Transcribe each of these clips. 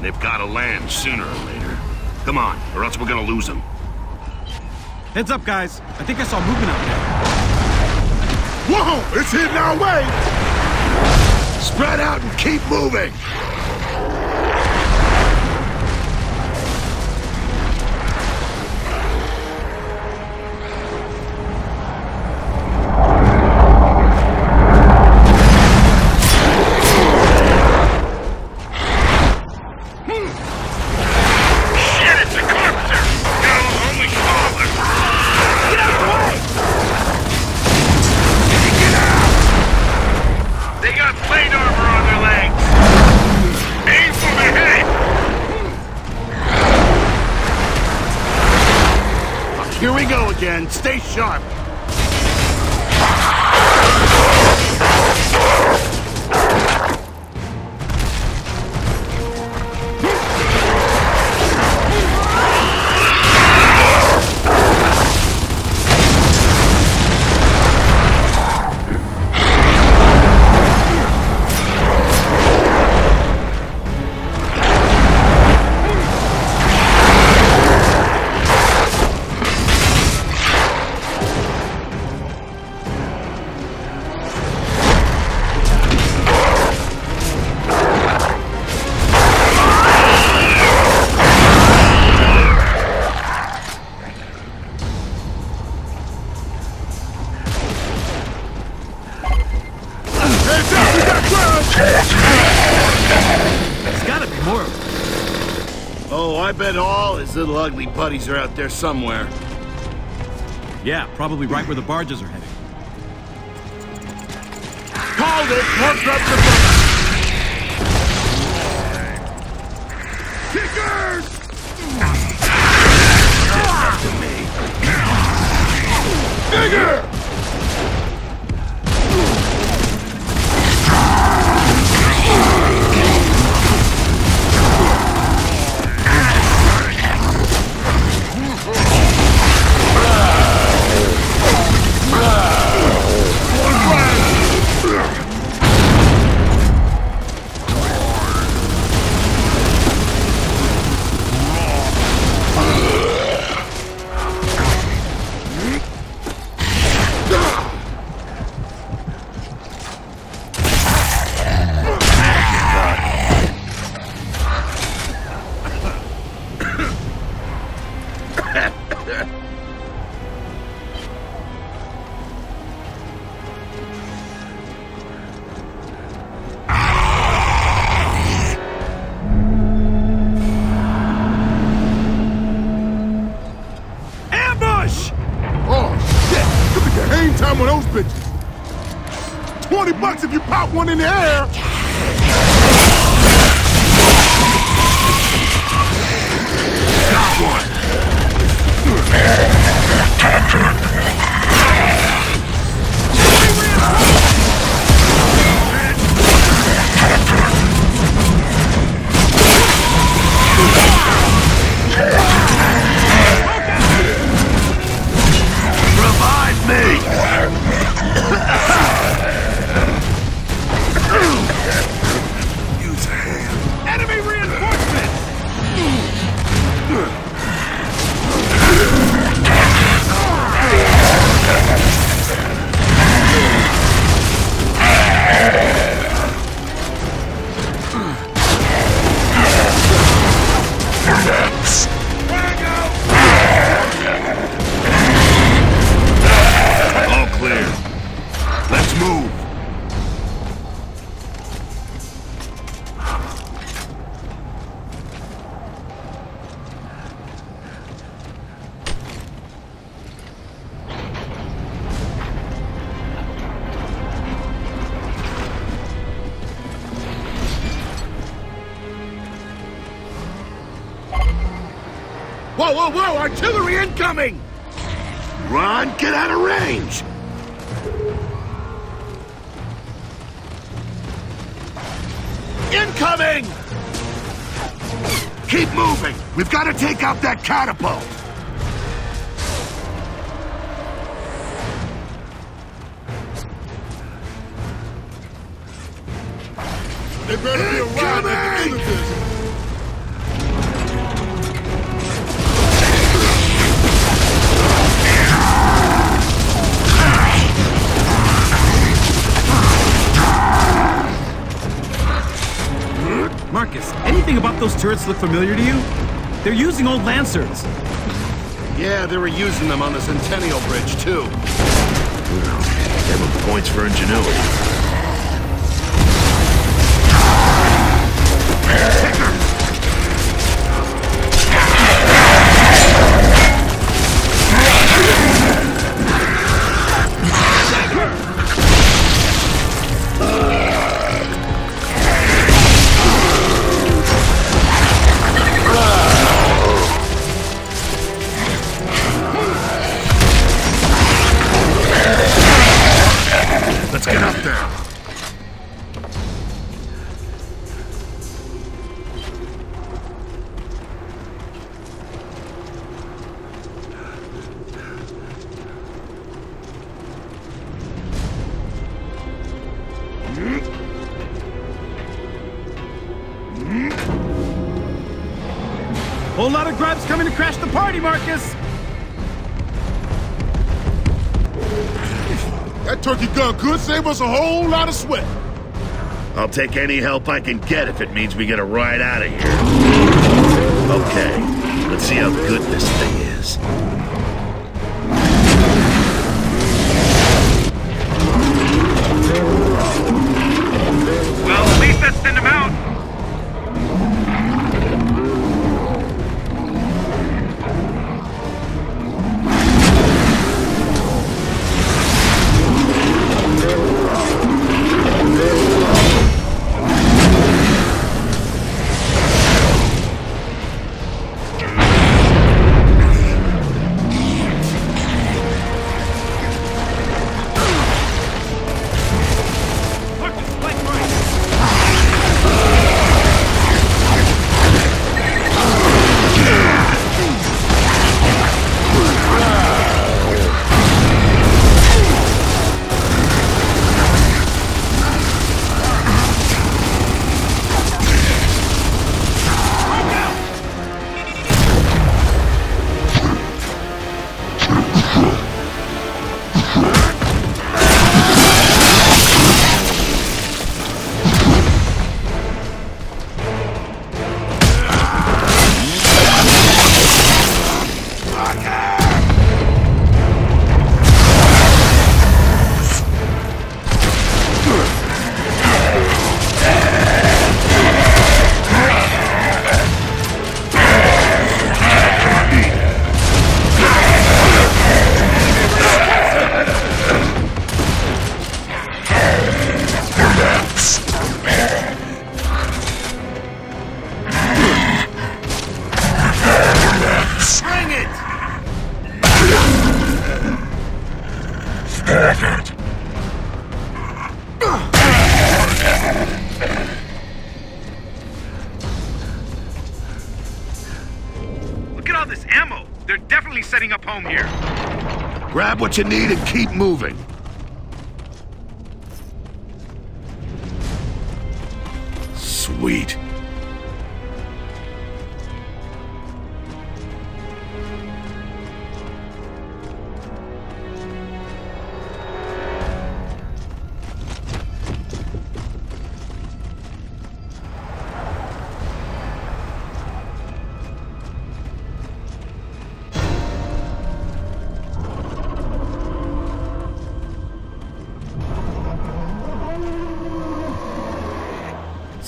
They've got to land sooner or later. Come on, or else we're gonna lose them. Heads up, guys. I think I saw movement out there. Whoa! It's hitting our way! Spread out and keep moving! Again. Stay sharp. There's gotta be more of them. Oh, I bet all his little ugly buddies are out there somewhere. Yeah, probably right where the barges are heading. Called it! Worked up the one in the air! Whoa, whoa, whoa! Artillery incoming! Run, get out of range! Incoming! Keep moving! We've got to take out that catapult! They better be around at the end of this! Anything those turrets look familiar to you? They're using old Lancers. Yeah, they were using them on the Centennial Bridge, too. Well, give them points for ingenuity. Whole lot of grubs coming to crash the party, Marcus. That turkey gun could save us a whole lot of sweat. I'll take any help I can get if it means we get a ride out of here. Okay, let's see how good this thing is. Grab what you need and keep moving. Sweet.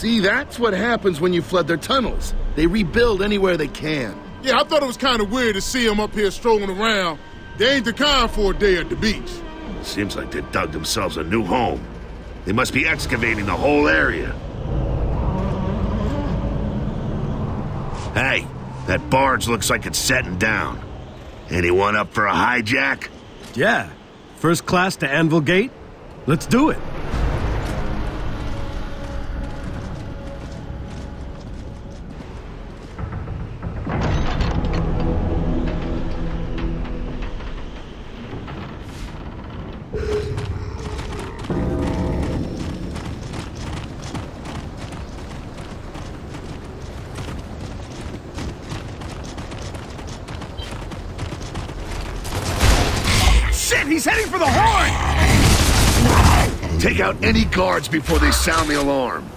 See, that's what happens when you flood their tunnels. They rebuild anywhere they can. Yeah, I thought it was kind of weird to see them up here strolling around. They ain't the kind for a day at the beach. Seems like they dug themselves a new home. They must be excavating the whole area. Hey, that barge looks like it's setting down. Anyone up for a hijack? Yeah. First class to Anvil Gate? Let's do it. He's heading for the horn! Take out any guards before they sound the alarm.